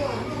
Yeah.